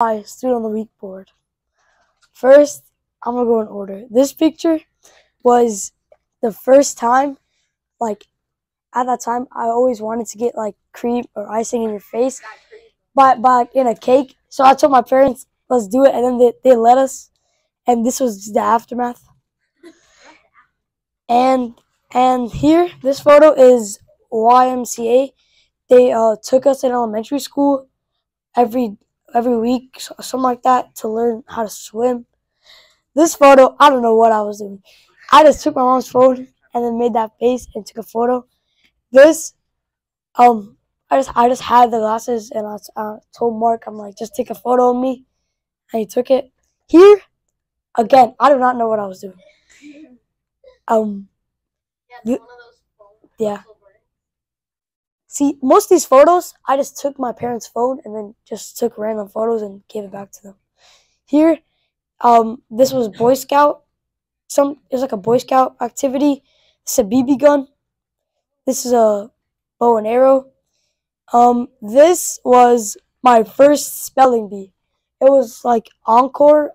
my student of the week board. First, I'm gonna go in order. This picture was the first time, like at that time, I always wanted to get like cream or icing in your face, but but in a cake. So I told my parents, let's do it, and then they, they let us, and this was the aftermath. And and here, this photo is YMCA. They uh, took us in elementary school every every week, so- something like that, to learn how to swim. This photo, I don't know what I was doing. I just took my mom's phone and then made that face and took a photo. This, um, I just I just had the glasses and I, I told Mark, I'm like, just take a photo of me, and he took it. Here, again, I do not know what I was doing. Um, You- yeah. See, most of these photos, I just took my parents' phone and then just took random photos and gave it back to them. Here, um, this was Boy Scout. Some it was like a Boy Scout activity. Is a BB gun. This is a bow and arrow. Um, this was my first spelling bee. It was like encore,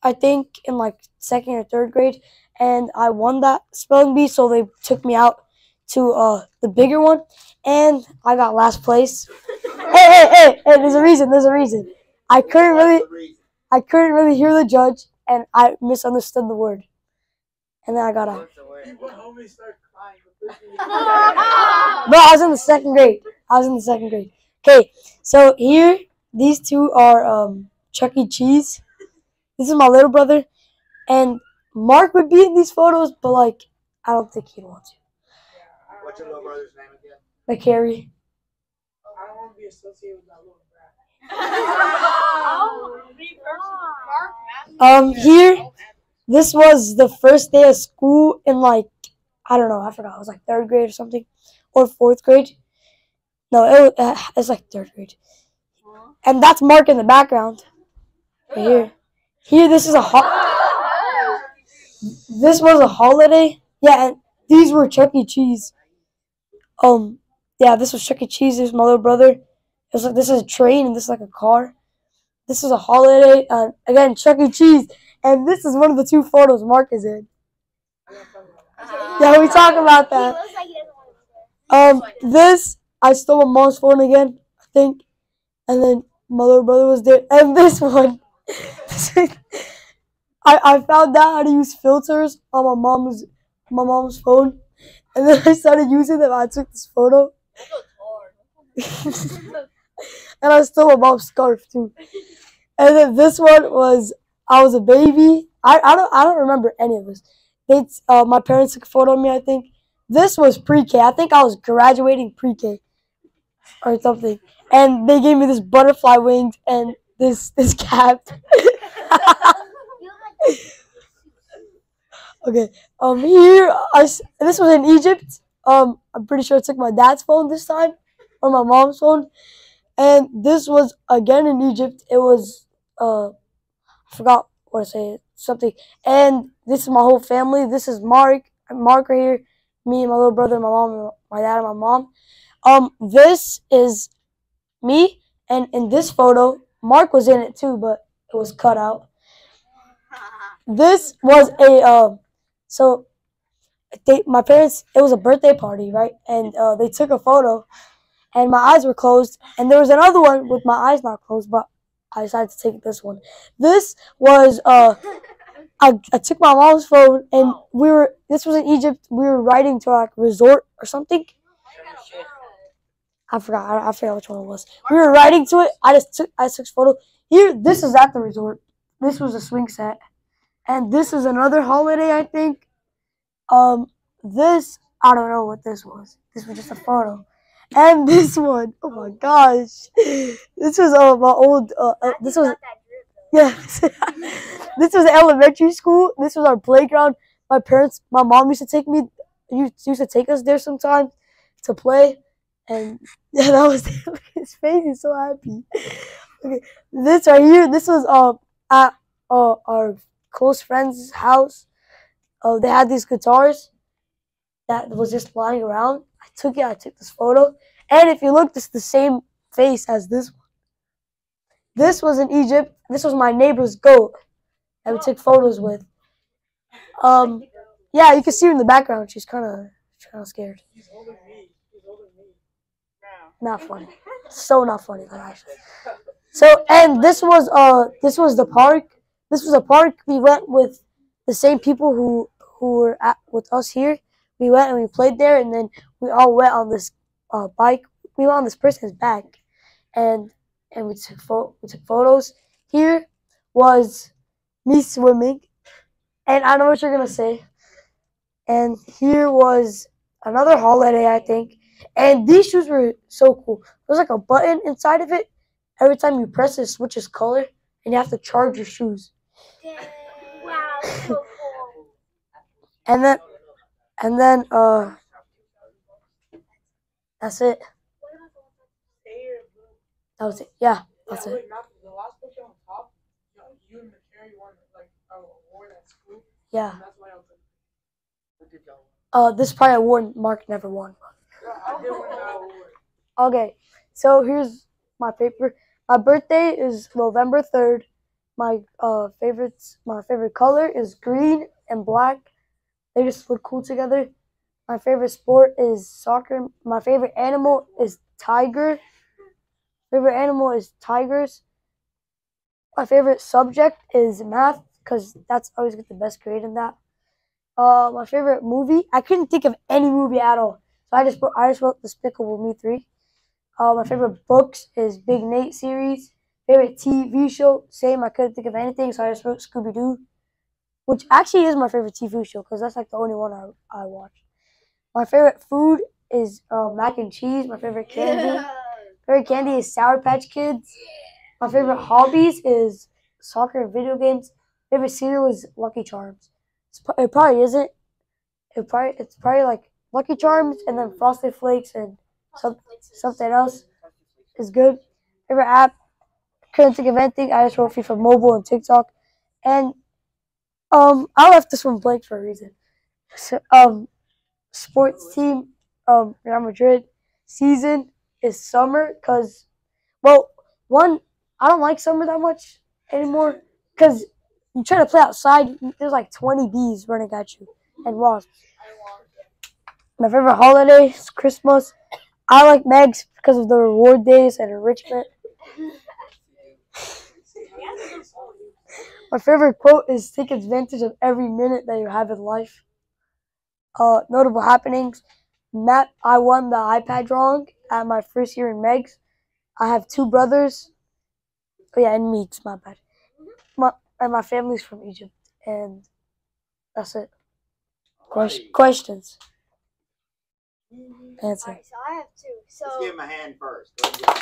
I think, in like second or third grade, and I won that spelling bee. So they took me out to uh the bigger one, and I got last place. hey, hey, hey, hey! There's a reason. There's a reason. I couldn't really, I couldn't really hear the judge, and I misunderstood the word, and then I got out. Bro, I was in the second grade. I was in the second grade. Okay, so here, these two are um Chuck E. Cheese. This is my little brother, and Mark would be in these photos, but like I don't think he'd want to. What's your little brother's name again? Like Harry. I don't want to be associated with that little brat. Um, here, this was the first day of school in like I don't know, I forgot. It was like third grade or something, or fourth grade. No, it was, uh, it's like third grade, and that's Mark in the background. Right here, here, this is a ho- This was a holiday. Yeah, and these were Chuck E. Cheese. Um, yeah, this was Chuck E. Cheese. This is my little brother. It was like this is a train and this is like a car. This is a holiday. Uh, again, Chuck E. Cheese. And this is one of the two photos Mark is in. Yeah, we talk about that. Um, this I stole my mom's phone again, I think, and then my little brother was there. And this one, I I found out how to use filters on my mom's my mom's phone, and then I started using them. I took this photo, and I stole my mom's scarf too. And then this one was I was a baby. I, I don't I don't remember any of this. It's uh, my parents took a photo of me. I think this was pre-K. I think I was graduating pre-K or something. And they gave me this butterfly wings and this this cap. okay. Um. Here, I this was in Egypt. Um. I'm pretty sure I took my dad's phone this time, or my mom's phone. And this was again in Egypt. It was uh, I forgot what to say. Something. And this is my whole family. This is Mark. Mark right here. Me and my little brother, my mom, my dad, and my mom. Um. This is me. And in this photo, Mark was in it too, but it was cut out. This was a uh, so they my parents it was a birthday party, right? And uh, they took a photo, and my eyes were closed, and there was another one with my eyes not closed, but I decided to take this one. This was uh, I, I took my mom's phone, and we were this was in Egypt. We were riding to like a resort or something. I forgot. I, I forgot which one it was. We were riding to it. I just took I took a photo. Here, this is at the resort. This was a swing set, and this is another holiday. I think. Um, this I don't know what this was. This was just a photo, and this one. Oh my gosh, this was uh, my old. Uh, uh, this was yeah. this was elementary school. This was our playground. My parents, my mom used to take me. Used used to take us there sometimes to play, and yeah, that was his face. He's so happy. Okay, this right here. This was um at uh, our close friend's house. Uh, they had these guitars that was just lying around. I took it. I took this photo, and if you look, this is the same face as this one. this was in Egypt. This was my neighbor's goat that we took photos with. Um, yeah, you can see her in the background. She's kind of kind of scared. He's holding me. He's holding me. Not funny. So not funny. Actually. So and this was uh this was the park. This was a park we went with the same people who who were at with us here. We went and we played there, and then we all went on this uh, bike. We went on this person's back, and and we took we took photos. Here was me swimming, and I know what you're gonna say. And here was another holiday, I think. And these shoes were so cool. There's like a button inside of it. Every time you press it, it switches color, and you have to charge your shoes. Wow. And then, and then, uh, that's it. That was it. Yeah, that's it. Yeah. And that's why I was Uh, this is probably award Mark never won. "Bro, I did win that award. Okay, so here's my paper. My birthday is November third. My uh favorites, my favorite color is green and black. They just look cool together. My favorite sport is soccer. My favorite animal is tiger. Favorite animal is tigers. My favorite subject is math because that's always get the best grade in that. Uh, my favorite movie. I couldn't think of any movie at all, so I just I just wrote Despicable Me three. Uh, my favorite books is Big Nate series. Favorite TV show, same. I couldn't think of anything, so I just wrote Scooby Doo, which actually is my favorite TV show because that's like the only one I I watch. My favorite food is uh, mac and cheese. My favorite candy, favorite candy is Sour Patch Kids. My favorite hobbies is soccer and video games. Favorite cereal is Lucky Charms. Pro- it probably isn't. It probably it's probably like Lucky Charms and then Frosted Flakes and some, something else is good. Favorite app? Couldn't think of anything. I just wrote FIFA Mobile and TikTok, and um, I left this one blank for a reason. So, um, sports team, um, Real Madrid season is summer because, well, one I don't like summer that much anymore because you try to play outside. There's like 20 bees running at you and wasps. My favorite holiday is Christmas. I like Megs because of the reward days and enrichment. My favorite quote is take advantage of every minute that you have in life. Uh, notable happenings. Matt, I won the iPad drawing at my first year in Megs. I have two brothers. Oh yeah, and Meeks, my bad. My, and my family's from Egypt. And that's it. Ques- questions. Answer. Alright, so I have two. So Let's give him a hand first. Go ahead and give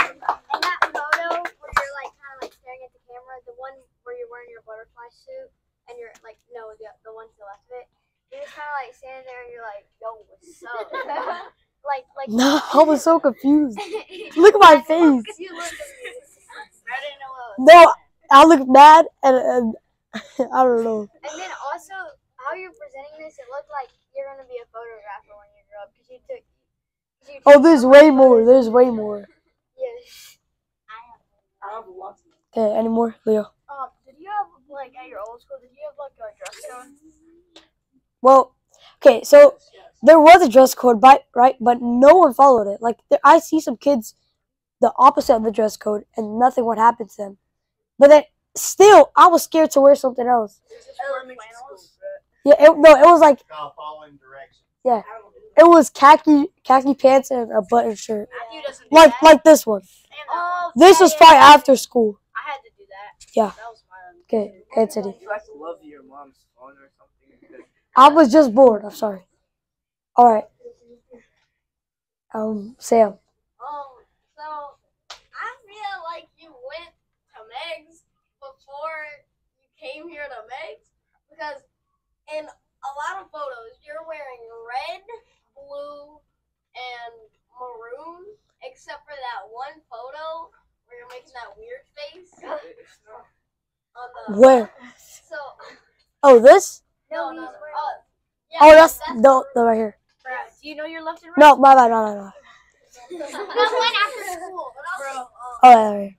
him in that photo where you're like kind of like staring at the camera, the one where you're wearing your butterfly suit and you're like no, the the one to the left of it, you're just kind of like standing there and you're like, yo, what's up? like like. No, I was so confused. Look at my face. You look confused. I didn't know what was No, I look mad and, and I don't know. And then also, how you're presenting this, it looked like you're gonna be a photographer when you grow up because you took. 'cause you Oh, there's way more. There's way more. Yes. I have lots of any more, Leo? Um, did you have like at your old school? Did you have like a dress code? Well, okay, so there was a dress code, but right, but no one followed it. Like there, I see some kids, the opposite of the dress code, and nothing would happen to them. But then still, I was scared to wear something else. Yeah, it, no, it was like Call following directions. it was khaki khaki pants and a button shirt, Matthew doesn't do like like this one. Oh, This was probably after school. I had to do that. Yeah. That was my. Okay, Anthony. You like love your mom's phone or something? I was just bored. I'm sorry. All right. Um, Sam. Um, so I feel like you went to Meg's before you came here to Meg's because in a lot of photos you're wearing red, blue, and maroon, except for that one photo where you're making that weird face on. Where? So Oh, this? no, no, no. Uh, yeah, Oh, that's no, no, right here. Brad, do you know your left and right? No, my bad. No, no, no. That went after school. But also, um, Oh, yeah, yeah.